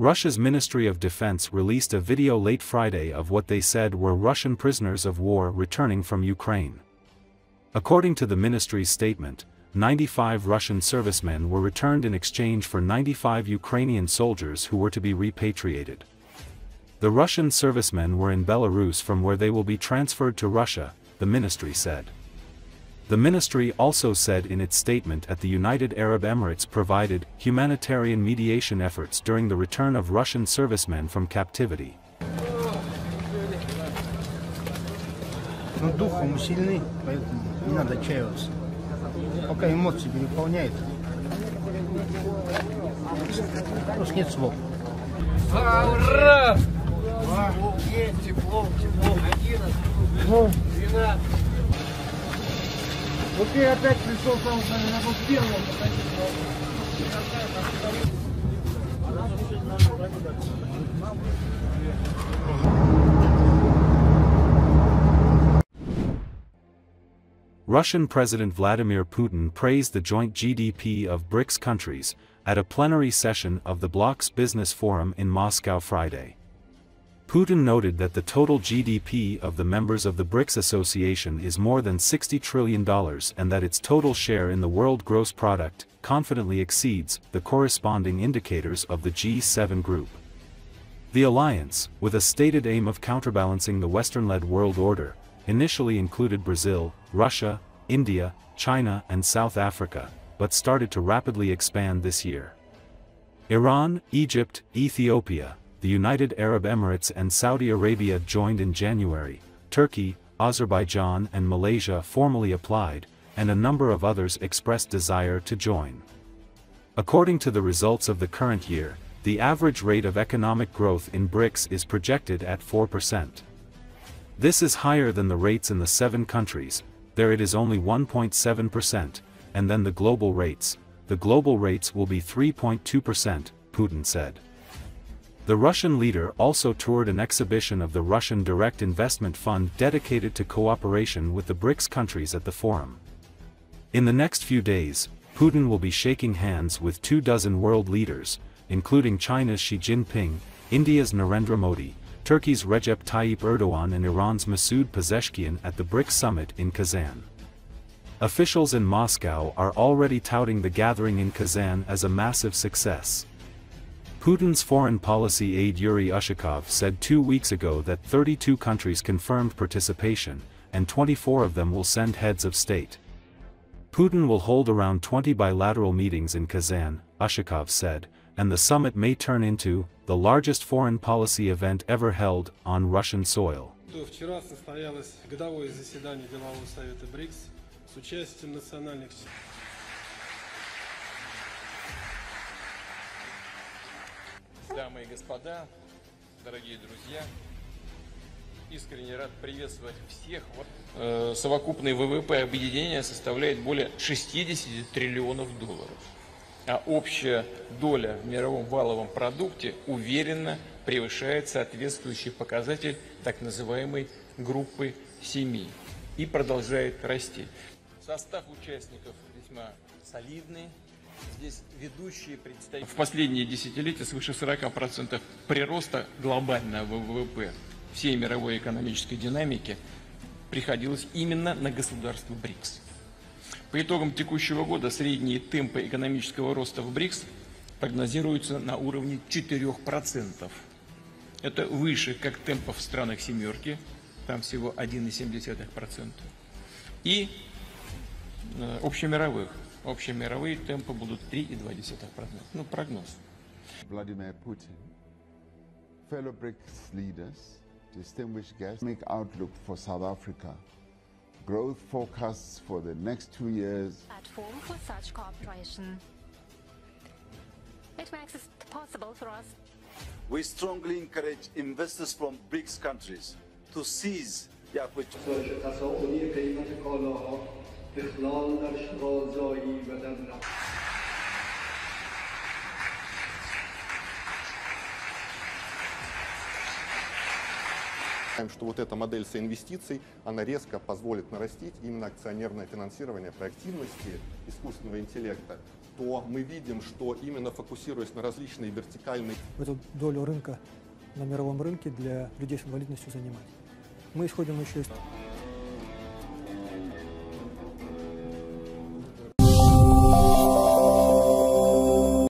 Russia's Ministry of Defense released a video late Friday of what they said were Russian prisoners of war returning from Ukraine. According to the ministry's statement, 95 Russian servicemen were returned in exchange for 95 Ukrainian soldiers who were to be repatriated. The Russian servicemen were in Belarus from where they will be transferred to Russia, the ministry said. The ministry also said in its statement that the United Arab Emirates provided humanitarian mediation efforts during the return of Russian servicemen from captivity. Но духом сильны, поэтому не надо отчаиваться. Пока эмоции переполняют. Просто нет слов. Ура! Есть тепло, тепло. 11, 12. Вот ты опять пришел там, на был первым. Russian President Vladimir Putin praised the joint GDP of BRICS countries at a plenary session of the bloc's business forum in Moscow Friday. Putin noted that the total GDP of the members of the BRICS Association is more than $60 trillion and that its total share in the world gross product confidently exceeds the corresponding indicators of the G7 group. The alliance, with a stated aim of counterbalancing the Western-led world order, initially included Brazil, Russia, India, China and South Africa, but started to rapidly expand this year. Iran, Egypt, Ethiopia, the United Arab Emirates and Saudi Arabia joined in January, Turkey, Azerbaijan and Malaysia formally applied, and a number of others expressed desire to join. According to the results of the current year, the average rate of economic growth in BRICS is projected at 4%. This is higher than the rates in the seven countries, there it is only 1.7%, and then the global rates, the global rates will be 3.2%, Putin said. The Russian leader also toured an exhibition of the Russian Direct Investment Fund dedicated to cooperation with the BRICS countries at the forum. In the next few days, Putin will be shaking hands with two dozen world leaders, including China's Xi Jinping, India's Narendra Modi, Turkey's Recep Tayyip Erdogan and Iran's Masoud Pezeshkian at the BRICS summit in Kazan. Officials in Moscow are already touting the gathering in Kazan as a massive success. Putin's foreign policy aide Yuri Ushakov said two weeks ago that 32 countries confirmed participation, and 24 of them will send heads of state. Putin will hold around 20 bilateral meetings in Kazan, Ushakov said, and the summit may turn into the largest foreign policy event ever held on Russian soil. Дамы и господа, дорогие друзья, искренне рад приветствовать всех. Э, совокупный ВВП объединения составляет более 60 триллионов долларов, а общая доля в мировом валовом продукте уверенно превышает соответствующий показатель так называемой группы семи и продолжает расти. Состав участников весьма солидный, Здесь ведущие представители... В последние десятилетия свыше 40% прироста глобального ВВП всей мировой экономической динамики приходилось именно на государство БРИКС. По итогам текущего года средние темпы экономического роста в БРИКС прогнозируются на уровне 4%. Это выше как темпов в странах семерки, там всего 1,7%, и э, общемировых общемировые темпы будут 3,2%. Ну, прогноз. Vladimir Putin, fellow BRICS leaders, distinguished guests, make outlook for South Africa. Growth forecasts for the next two years. Platform for such cooperation. It makes it possible for us. We strongly encourage investors from BRICS countries to seize the opportunity. Что вот эта модель соинвестиций, она резко позволит нарастить именно акционерное финансирование то мы видим, что именно фокусируясь на различные вертикальные эту долю рынка на мировом рынке для людей с инвалидностью занимать. Мы исходим еще из